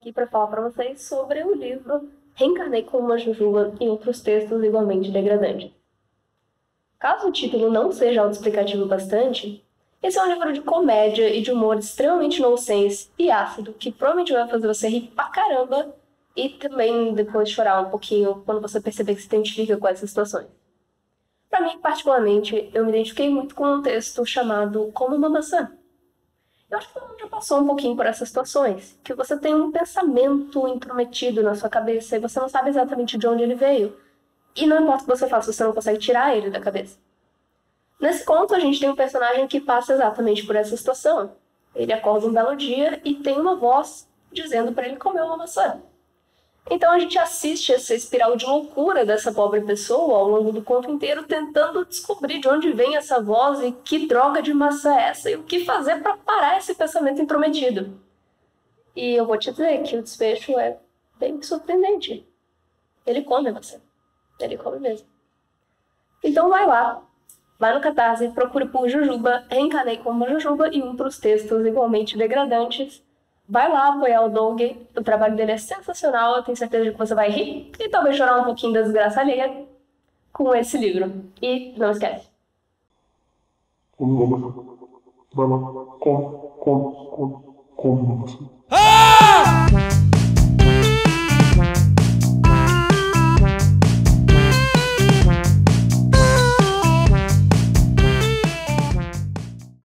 aqui para falar para vocês sobre o livro Reencarnei como uma Jujuba e outros textos igualmente degradantes. Caso o título não seja autoexplicativo bastante, esse é um livro de comédia e de humor extremamente nonsense e ácido, que provavelmente vai fazer você rir pra caramba e também depois chorar um pouquinho quando você perceber que se identifica com essas situações. Para mim, particularmente, eu me identifiquei muito com um texto chamado Como uma Maçã. Eu acho que todo mundo já passou um pouquinho por essas situações, que você tem um pensamento intrometido na sua cabeça e você não sabe exatamente de onde ele veio. E não importa o que você faça, você não consegue tirar ele da cabeça. Nesse conto, a gente tem um personagem que passa exatamente por essa situação. Ele acorda um belo dia e tem uma voz dizendo para ele comer uma maçã. Então a gente assiste essa espiral de loucura dessa pobre pessoa ao longo do conto inteiro, tentando descobrir de onde vem essa voz e que droga de maçã é essa e o que fazer para parar esse pensamento intrometido. E eu vou te dizer que o desfecho é bem surpreendente. Ele come maçã. Ele come mesmo. Então vai lá, vai no Catarse, procure por Jujuba, reencanei como Jujuba e um para os textos igualmente degradantes Vai lá apoiar o Doug, o trabalho dele é sensacional, eu tenho certeza de que você vai rir e talvez chorar um pouquinho da desgraça alheia com esse livro. E não esquece. Ah!